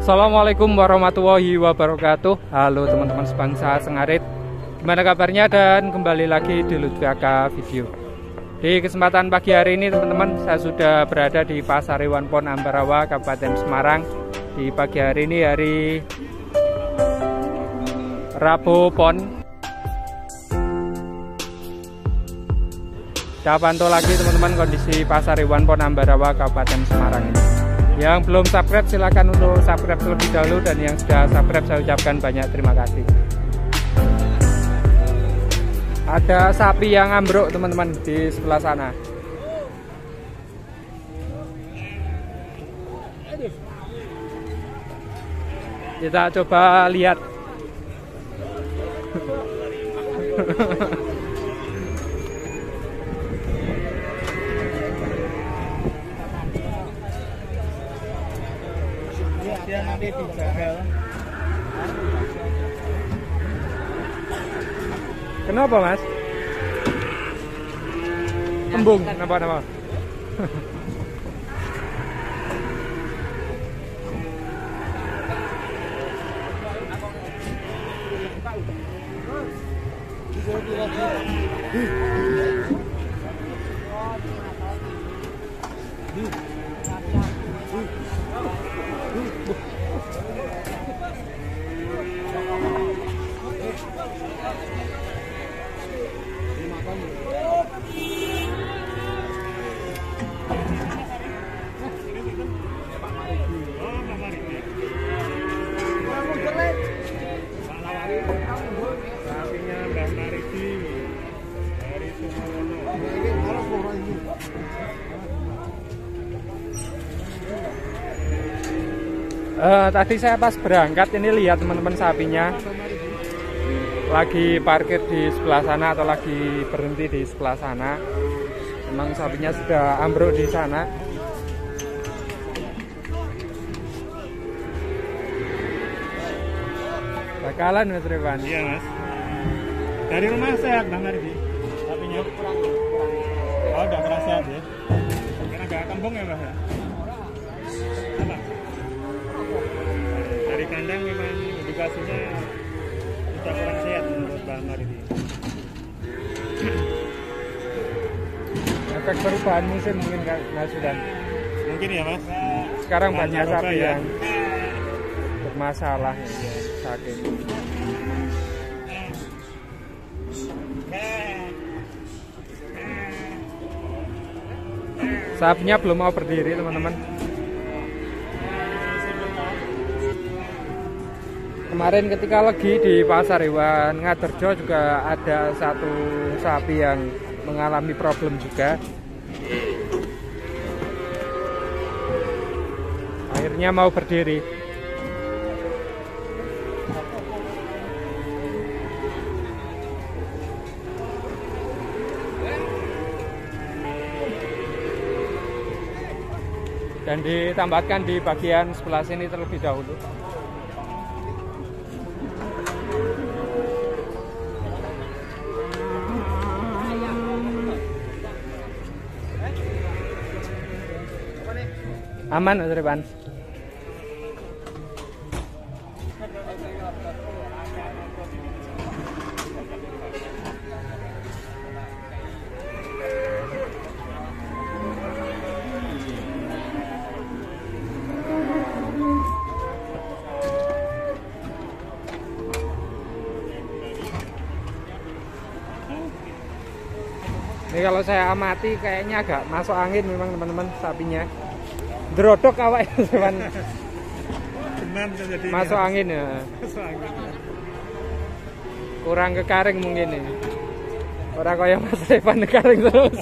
Assalamualaikum warahmatullahi wabarakatuh. Halo teman-teman sebangsa Sengarit. Gimana kabarnya? Dan kembali lagi di Lutfiaka Video. Di kesempatan pagi hari ini teman-teman Saya sudah berada di Pasar Iwan Pon Ambarawa Kabupaten Semarang. Di pagi hari ini hari Rabu Pon. Kita pantau lagi teman-teman kondisi Pasar Iwan Pon Ambarawa Kabupaten Semarang ini yang belum subscribe silahkan untuk subscribe terlebih dahulu dan yang sudah subscribe saya ucapkan banyak terima kasih. Ada sapi yang ambruk teman-teman di sebelah sana. Kita coba lihat. dia nanti dijagal Kenapa mas? Embung, kenapa kenapa? Eh, tadi saya pas berangkat ini lihat teman-teman sapinya lagi parkir di sebelah sana atau lagi berhenti di sebelah sana. Memang sapinya sudah ambruk di sana. Bakalan Mas Revan. iya mas. Dari rumah sehat Mbak Maridi sapinya oh udah kurang sehat ya? Mungkin agak kembung ya Mbak ya? Apa? Dari kandang memang indikasinya sudah kurang sehat Mbak Maridi Efek perubahan musim mungkin Mas Sudan. mungkin ya mas Sekarang Nah, banyak Eropa sapi ya. yang bermasalah ya, sakit. Sapinya belum mau berdiri teman-teman. Kemarin ketika lagi di pasar hewan Ngaterjo juga ada satu sapi yang mengalami problem juga. Akhirnya mau berdiri. Dan ditambahkan di bagian sebelah sini terlebih dahulu. Aman, Mas Revan. Ini kalau saya amati kayaknya agak masuk angin memang teman-teman sapinya. Drodok awak demam bisa jadi masuk angin ya. masuk angin Kurang kekaring mungkin ini. Orang kaya Mas Revan kekaring terus.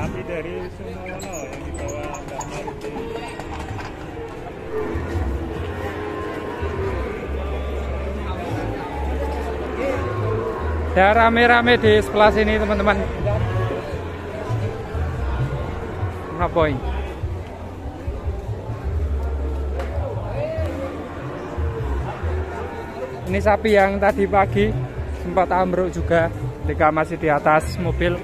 sapi dari Sumowono yang dibawa Mbak Ya rame-rame di sebelah sini teman-teman. Ini sapi yang tadi pagi sempat ambruk juga ketika masih di atas mobil.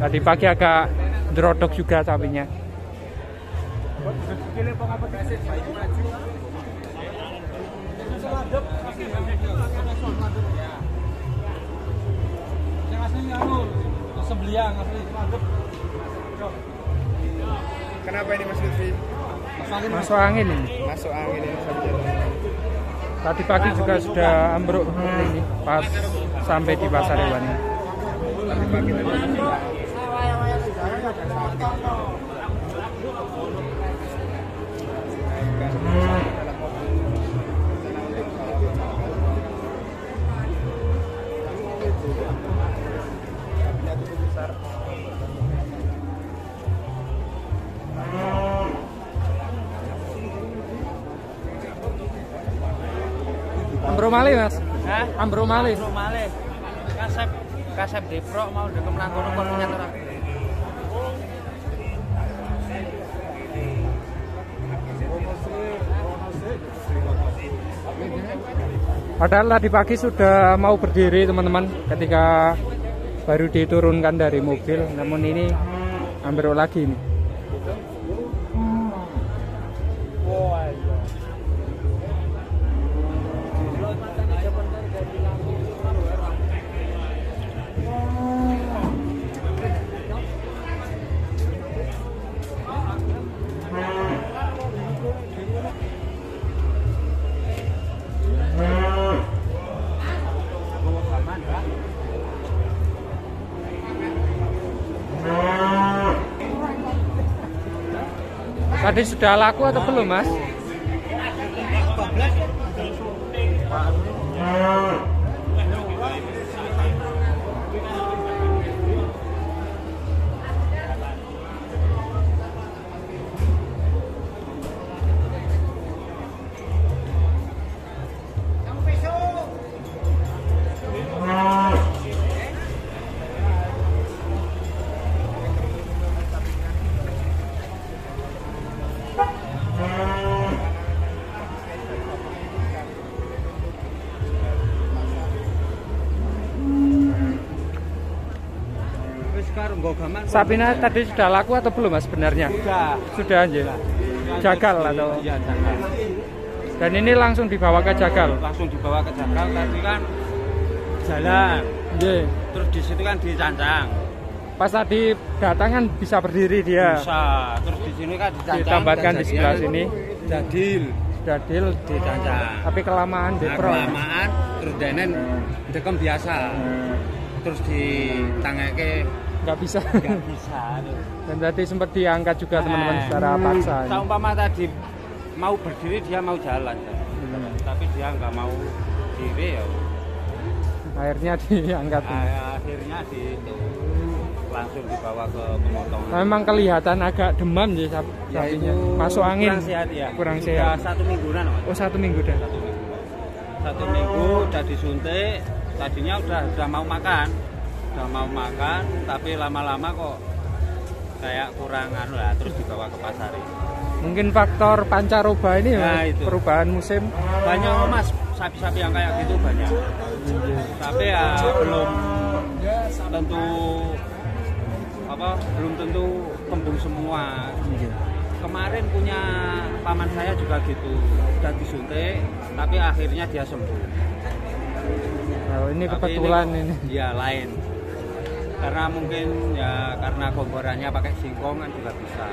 Tadi pagi agak derodok juga sapinya. Kenapa ini Mas Lutfi? Masuk angin ini. Masuk angin ini. Tadi pagi juga sudah ambruk ini pas sampai di pasar hewan ini. Tadi pagi tadi. Ambruk malih mas. Hah? Ambruk malih. Bro malih. Kasep kasep Depro mau dekem nang kono kon ora. Padahal tadi pagi sudah mau berdiri teman-teman ketika baru diturunkan dari mobil. Namun ini ambruk lagi nih. Tadi sudah laku atau belum, Mas? Hmm. Sabina tadi sudah laku atau belum mas sebenarnya? Sudah. Sudah aja. Jagal atau? Iya jagal. Dan ini langsung dibawa ke jagal. Langsung dibawa ke jagal tadi kan jalan. Yeah. Terus di situ kan dicancang. Pas tadi datang kan bisa berdiri dia. Bisa. Terus di sini kan dicancang. Ditambatkan di sebelah sini. Jadil. Jadil dicancang. Tapi kelamaan nah, dipro. Kelamaan terus denen dekem biasa. Terus ditangake Nggak bisa. nggak bisa. Dan tadi sempat diangkat juga teman-teman Eh, secara paksa. Seumpama tadi mau berdiri dia mau jalan. Hmm. Tapi dia nggak mau diri ya. Akhirnya diangkat. Ah, Akhirnya di langsung dibawa ke pemotongan. Nah, memang kelihatan agak demam sih sap- Ya, sapinya. Masuk angin. Kurang sehat ya. Kurang Sudah sehat. satu mingguan. Oh satu minggu dah. Satu minggu. Satu minggu udah disuntik. Tadinya udah udah mau makan, udah mau makan, tapi lama-lama kok kayak kurang anu lah, terus dibawa ke pasar ini. Mungkin faktor pancaroba ini ya, Nah, itu. perubahan musim. Banyak mas sapi-sapi yang kayak gitu banyak. Tapi ya belum tentu apa belum tentu kembung semua. Kemarin punya paman saya juga gitu, udah disuntik, tapi akhirnya dia sembuh. Nah, ini Tapi kebetulan ini. Iya lain. Karena mungkin ya karena gomborannya pakai singkong kan juga bisa.